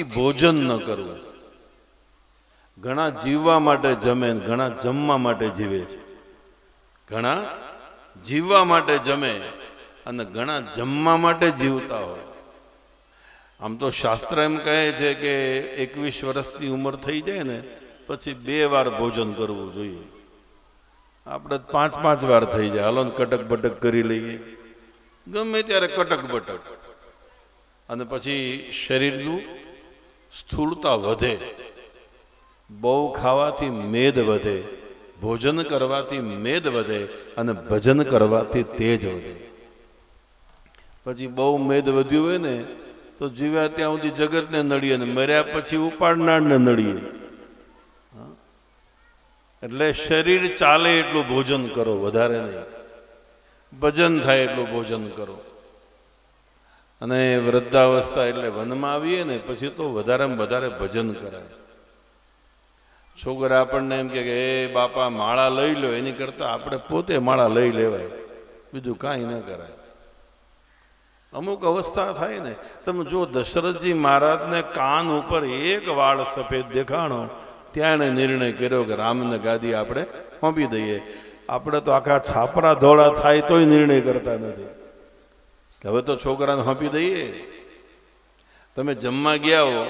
ભોજન ન કરવું. ઘણા જીવવા માટે જમે ઘણા જમવા માટે જીવે છે. ઘણા જીવવા માટે જમે અને ઘણા જમવા માટે જીવતા હોય. આમ તો શાસ્ત્ર એમ કહે છે કે એકવીસ વર્ષની ઉંમર થઈ જાય ને, પછી બે વાર ભોજન કરવું જોઈએ. આપણે પાંચ પાંચ વાર થઈ જાય. હાલો કટક બટક કરી લઈએ. ગમે ત્યારે કટક બટક. અને પછી શરીરનું સ્થૂળતા વધે, બહુ ખાવાથી મેદ વધે, ભોજન કરવાથી મેદ વધે અને ભજન કરવાથી તેજ વધે. પછી બહુ મેદ વધ્યું હોય ને, તો જીવ્યા ત્યાં સુધી જગતને નડીએ ને મર્યા પછી ઉપાડનારને નડીએ? એટલે શરીર ચાલે એટલું ભોજન કરો, વધારે નહીં. ભજન થાય એટલું ભોજન કરો. અને વૃદ્ધાવસ્થા એટલે વનમાં આવીએ ને પછી તો વધારેમાં વધારે ભજન કરાય છોકરા આપણને એમ કે એ બાપા, માળા લઈ લો, એની કરતાં આપણે પોતે માળા લઈ લેવાય. બીજું કાંઈ ન કરાય. અમુક અવસ્થા થાય ને, તમે જો દશરથજી મહારાજને કાન ઉપર એક વાળ સફેદ દેખાણો, ત્યાં એણે નિર્ણય કર્યો કે રામને ગાદી આપણે હોંપી દઈએ. આપણે તો આખા છાપરા ધોળા થાય તોય નિર્ણય કરતા નથી. કે હવે તો છોકરાને હાંપી દઈએ. તમે જમવા ગયા હો,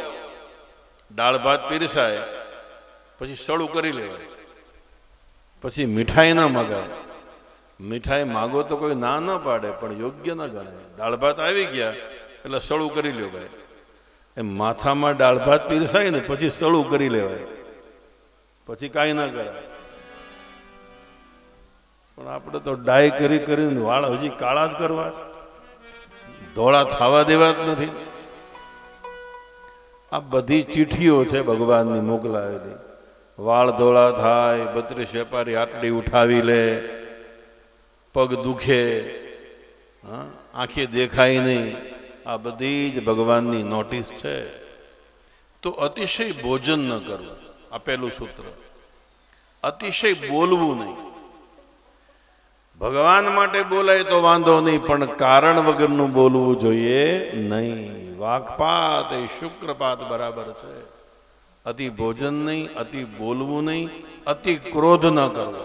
દાળ ભાત પીરસાય, પછી સળું કરી લેવાય. પછી મીઠાઈ ના મગાય. મીઠાઈ માગો તો કોઈ ના ન પાડે, પણ યોગ્ય ન ગણાય. દાળ ભાત આવી ગયા, એટલે સળું કરી લ્યો ભાઈ. એમ માથામાં દાળ ભાત પીરસાય ને પછી સળું કરી લેવાય. પછી કાંઈ ના કરાય પણ આપણે તો ડાય કરી કરીને વાળ હજી કાળા જ કરવા છે. ધોળા થવા દેવા જ નથી. આ બધી ચીઠીઓ છે ભગવાનની મોકલાવેલી વાળ ધોળા થાય બત્રીસ વેપારી આટલી ઉઠાવી લે, પગ દુખે આંખે દેખાય નહીં. આ બધી જ ભગવાનની નોટિસ છે. તો અતિશય ભોજન ન કરવું, આ પહેલું સૂત્ર. અતિશય બોલવું નહીં. ભગવાન માટે બોલાય તો વાંધો નહીં, પણ કારણ વગરનું બોલવું જોઈએ નહીં. વાકપાત એ શુક્રપાત બરાબર છે. અતિ ભોજન નહીં, અતિ બોલવું નહીં, અતિ ક્રોધ ન કરવો.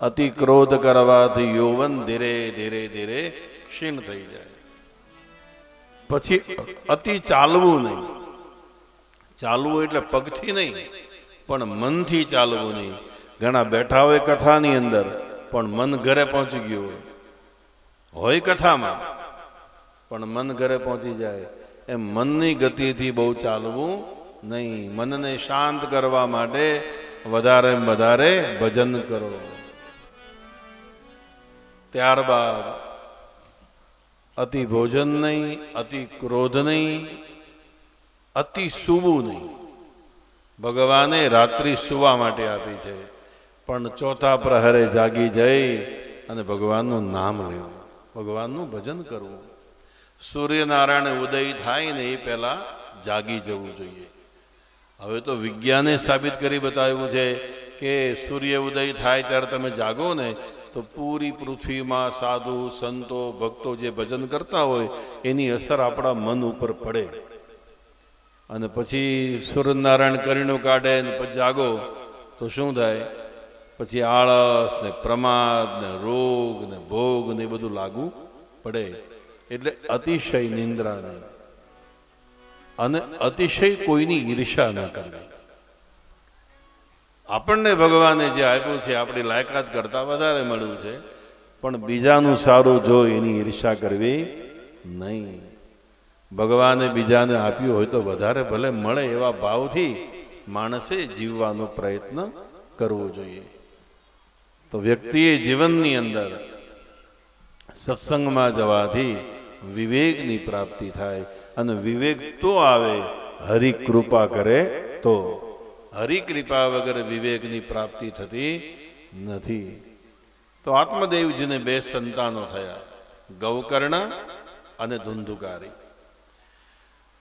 અતિ ક્રોધ કરવાથી યૌવન ધીરે ધીરે ધીરે ક્ષીણ થઈ જાય. પછી અતિ ચાલવું નહીં. ચાલવું એટલે પગથી નહીં, પણ મનથી ચાલવું નહીં. ઘણા બેઠા હોય કથાની અંદર. પણ મન ઘરે પહોંચી ગયું હોય. હોય કથામાં, પણ મન ઘરે પહોંચી જાય. એમ મનની ગતિથી બહુ ચાલવું નહીં. મનને શાંત કરવા માટે વધારે વધારે ભજન કરો. ત્યારબાદ અતિ ભોજન નહીં, અતિ ક્રોધ નહીં, અતિ સૂવું નહીં. ભગવાને રાત્રિ સુવા માટે આપી છે. પણ ચોથા પ્રહરે જાગી જઈ અને ભગવાનનું નામ લેવું. ભગવાનનું ભજન કરવું. સૂર્યનારાયણ ઉદય થાય ને એ પહેલાં જાગી જવું જોઈએ. હવે તો વિજ્ઞાને સાબિત કરી બતાવ્યું છે કે સૂર્ય ઉદય થાય ત્યારે તમે જાગો ને તો પૂરી પૃથ્વીમાં સાધુ, સંતો, ભક્તો જે ભજન કરતા હોય, એની અસર આપણા મન ઉપર પડે. અને પછી સૂર્યનારાયણ કરીનું કાઢે ને પછી જાગો, તો શું થાય? પછી આળસ ને પ્રમાદ ને રોગ ને ભોગ ને એ બધું લાગુ પડે. એટલે અતિશય નિંદ્રા નહીં અને અતિશય કોઈની ઈર્ષા ન કરવી. આપણને ભગવાને જે આપ્યું છે, આપણી લાયકાત કરતા વધારે મળ્યું છે, પણ બીજાનું સારું જોઈ એની ઈર્ષા કરવી નહીં. ભગવાને બીજાને આપ્યું હોય તો વધારે ભલે મળે એવા ભાવથી માણસે જીવવાનો પ્રયત્ન કરવો જોઈએ. તો વ્યક્તિએ જીવનની અંદર સત્સંગમાં જવાથી વિવેકની પ્રાપ્તિ થાય અને વિવેક તો આવે, હરિ કૃપા કરે તો. હરિ કૃપા વગર વિવેકની પ્રાપ્તિ થતી નથી. તો આત્મદેવજીને બે સંતાનો થયા, ગૌકર્ણ અને ધુંધુકારી.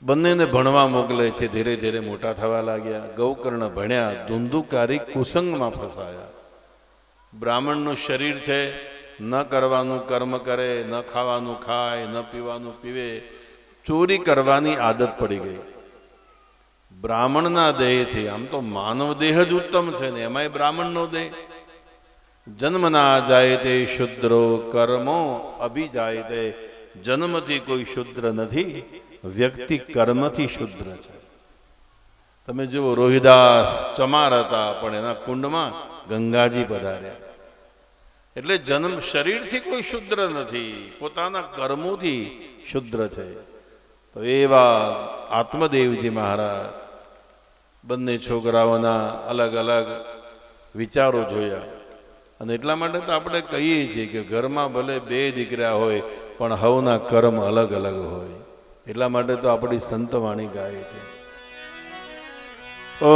બંનેને ભણવા મોકલે છે, ધીરે ધીરે મોટા થવા લાગ્યા. ગૌકર્ણ ભણ્યા, ધુંધુકારી કુસંગમાં ફસાયા. બ્રાહ્મણનું શરીર છે, ન કરવાનું કર્મ કરે, ન ખાવાનું ખાય, ન પીવાનું પીવે, ચોરી કરવાની આદત પડી ગઈ. બ્રાહ્મણના દેહથી, આમ તો માનવ દેહ જ ઉત્તમ છે ને, એમાંય બ્રાહ્મણનો દેહ. જન્મના જાય તે શુદ્રો કર્મો અભી જાય તે, જન્મથી કોઈ શુદ્ર નથી, વ્યક્તિ કર્મથી શુદ્ર છે. તમે જુઓ, રોહિદાસ ચમાર હતા, પણ એના કુંડમાં ગંગાજી પધાર્યા. એટલે જન્મ શરીરથી કોઈ શુદ્ર નથી, પોતાના કર્મોથી શુદ્ર છે. તો એવા આત્મદેવજી મહારાજ બંને છોકરાઓના અલગ અલગ વિચારો જોયા. અને એટલા માટે તો આપણે કહીએ છીએ કે ઘરમાં ભલે બે દીકરા હોય, પણ હવના કર્મ અલગ અલગ હોય. એટલા માટે તો આપણી સંતવાણી ગાય છે. ઓ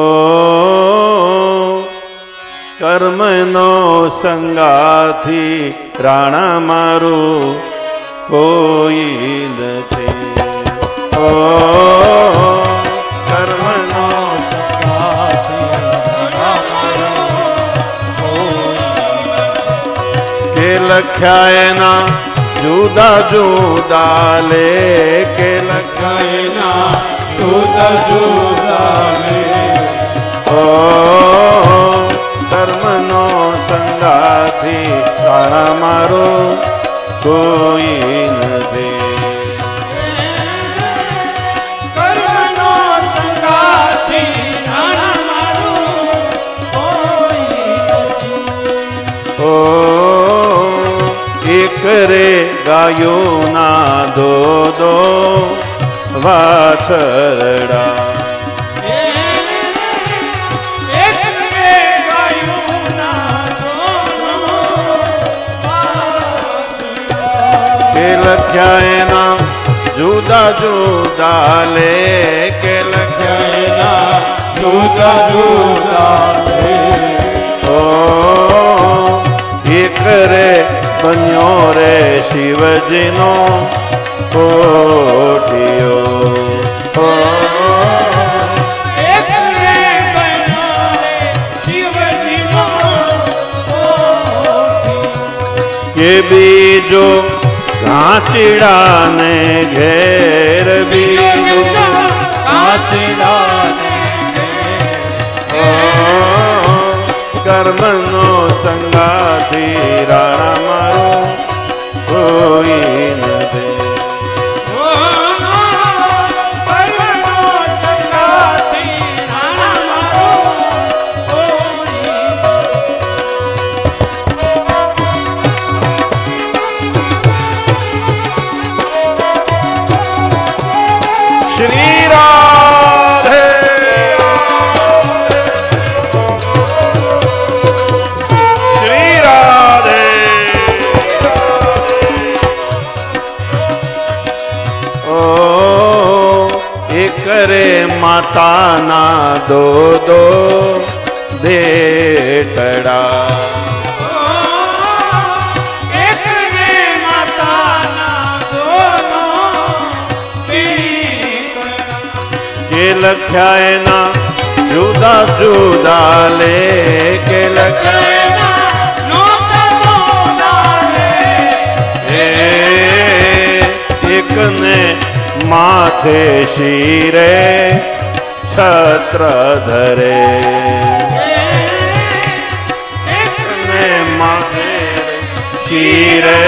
કર્મનો સંગાથી રાણા મારું કોઈ નથી. ઓ કર્મનો કે લખ્યા એના જુદા જુદા લે કે લખ્યા એના જુદા જુદા લે ઓ ગાયોના દો દો વાછરડા એક રે ગાયુના દોનો કે લખ્યા એના જુદા જુદા લે કે લખ્યા એના જુદા જુદા લે ઓ એક રે બન્યો રે શિવજીનો કોઠિયો. કે બીજો ઘાંચીડાને ઘેર બીજો ઓ કર્મનો સંગાથી માતાના દો દો ભેટડા કે લખ્યા એના જુદા જુદા લે કે લખ્યા એ એકને માથે શિરે છત્ર ધરે એકને માથે શિરે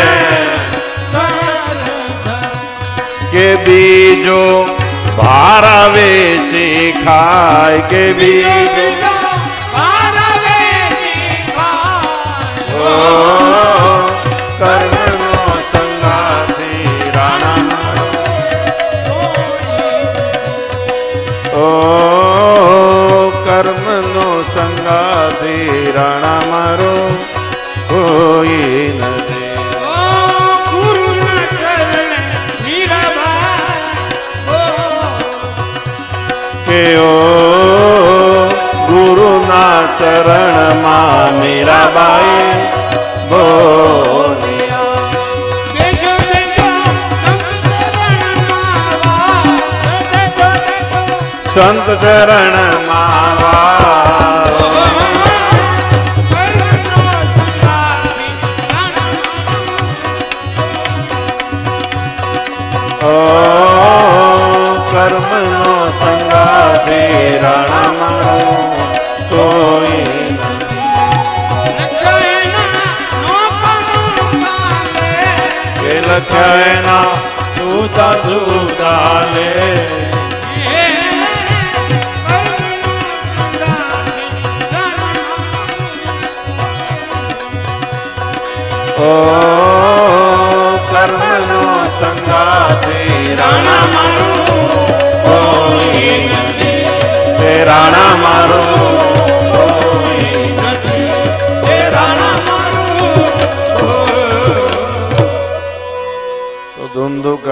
કે બીજો ભારા વેચી ખાય કે બીજો ઓ ઓ ગુરુના ચરણમાં મીરાબાઈ. સંત ચરણમાં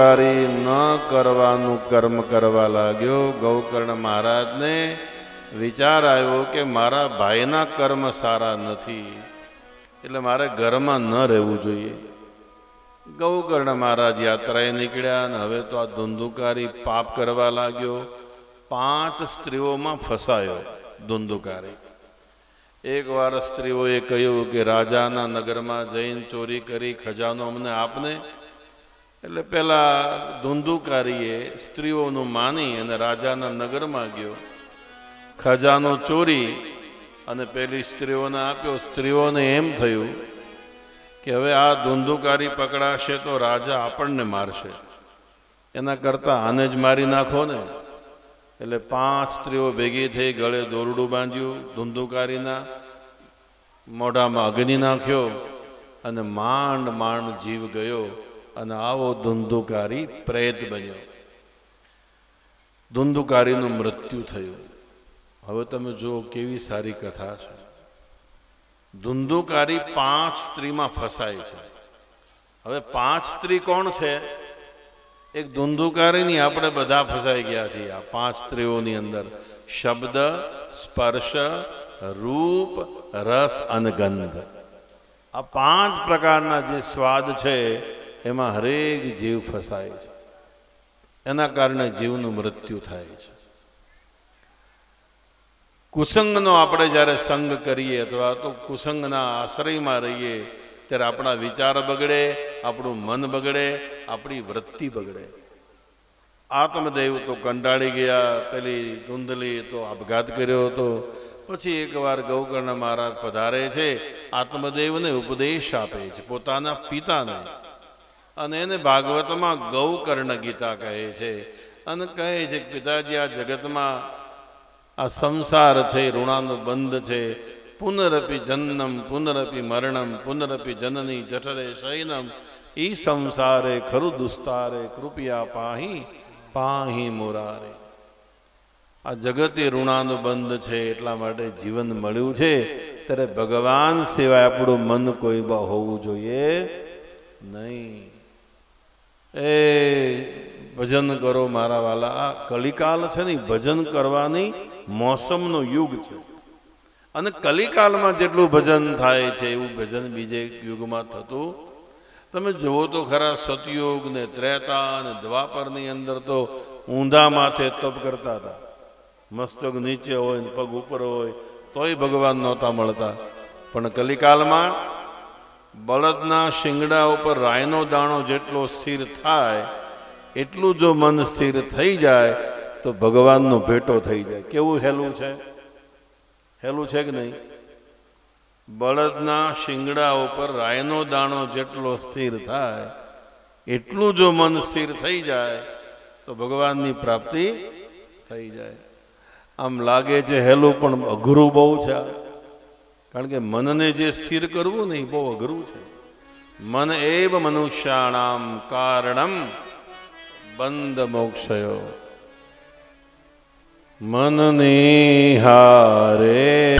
ધુંધુકારી ન કરવાનું કર્મ કરવા લાગ્યો. ગૌકર્ણ મહારાજને વિચાર આવ્યો કે મારા ભાઈના કર્મ સારા નથી. એટલે મારે ઘરમાં ન રહેવું જોઈએ. ગૌકર્ણ મહારાજ યાત્રાએ નીકળ્યા અને હવે તો આ ધુંધુકારી પાપ કરવા લાગ્યો. પાંચ સ્ત્રીઓમાં ફસાયો ધુંધુકારી. એકવાર સ્ત્રીઓએ કહ્યું કે રાજાના નગરમાં જઈને ચોરી કરી ખજાનો અમને આપને. એટલે પેલા ધુંધુકારીએ સ્ત્રીઓનું માની અને રાજાના નગરમાં ગયો. ખજાનો ચોરી અને પેલી સ્ત્રીઓને આપ્યો. સ્ત્રીઓને એમ થયું કે હવે આ ધુંધુકારી પકડાશે તો રાજા આપણને મારશે. એના કરતાં આને જ મારી નાખો ને. એટલે પાંચ સ્ત્રીઓ ભેગી થઈ ગળે દોરડું બાંધ્યું, ધુંધુકારીના મોઢામાં અગ્નિ નાખ્યો અને માંડ માંડ જીવ ગયો. અને આવો ધુંધુકારી પ્રેત બન્યો. ધુંધુકારીનું મૃત્યુ થયું. હવે તમે જુઓ કેવી સારી કથા છે. ધુંધુકારી પાંચ સ્ત્રીમાં ફસાય છે. હવે પાંચ સ્ત્રી કોણ છે? એક ધુંધુકારીની આપણે બધા ફસાઈ ગયા છીએ. આ પાંચ સ્ત્રીઓની અંદર શબ્દ, સ્પર્શ, રૂપ, રસ અને ગંધ. આ પાંચ પ્રકારના જે સ્વાદ છે એમાં હરેક જીવ ફસાય છે. એના કારણે જીવનું મૃત્યુ થાય છે. કુસંગનો આપણે જ્યારે સંગ કરીએ અથવા તો કુસંગના આશ્રયમાં રહીએ, ત્યારે આપણા વિચાર બગડે, આપણું મન બગડે, આપણી વૃત્તિ બગડે. આત્મદેવ તો કંટાળી ગયા, પેલી ધૂંધલી તો આપઘાત કર્યો હતો. પછી એકવાર ગૌકર્ણ મહારાજ પધારે છે, આત્મદેવને ઉપદેશ આપે છે, પોતાના પિતાને. અને એને ભાગવતમાં ગૌકર્ણ ગીતા કહે છે. અને કહે છે પિતાજી, આ જગતમાં આ સંસાર છે, ઋણાનું બંધ છે. પુનરપી જન્મ પુનરપી મરણમ, પુનરપી જનની જઠરે શયનમ. ઈ સંસારે ખરું દુસ્તારે, કૃપયા પાહી પાહી મોરારે. આ જગતે ઋણાનું બંધ છે, એટલા માટે જીવન મળ્યું છે. ત્યારે ભગવાન સિવાય આપણું મન કોઈ હોવું જોઈએ નહીં. એ ભજન કરો મારા વાલા. આ કલિકાલ છે ને ભજન કરવાની મોસમનો યુગ છે. અને કલિકાલમાં જેટલું ભજન થાય છે, એવું ભજન બીજે યુગમાં થતું તમે જુઓ તો ખરા સતયુગ ને ત્રેતા ને દ્વાપરની અંદર તો ઊંધા માથે તપ કરતા હતા. મસ્તક નીચે હોય ને પગ ઉપર હોય, તોય ભગવાન નહોતા મળતા. પણ કલિકાલમાં બળદના શિંગડા ઉપર રાયનો દાણો જેટલો સ્થિર થાય, એટલું જો મન સ્થિર થઈ જાય, તો ભગવાનનો ભેટો થઈ જાય. કેવું હેલું છે? હેલું છે કે નહીં? બળદના શિંગડા ઉપર રાયનો દાણો જેટલો સ્થિર થાય, એટલું જો મન સ્થિર થઈ જાય, તો ભગવાનની પ્રાપ્તિ થઈ જાય. આમ લાગે છે હેલું પણ અઘરું બહુ છે. કારણ કે મનને જે સ્થિર કરવું ને એ બહુ અઘરું છે. મન એવ મનુષ્યાણામ કારણમ બંધ મોક્ષયો. મનને હારે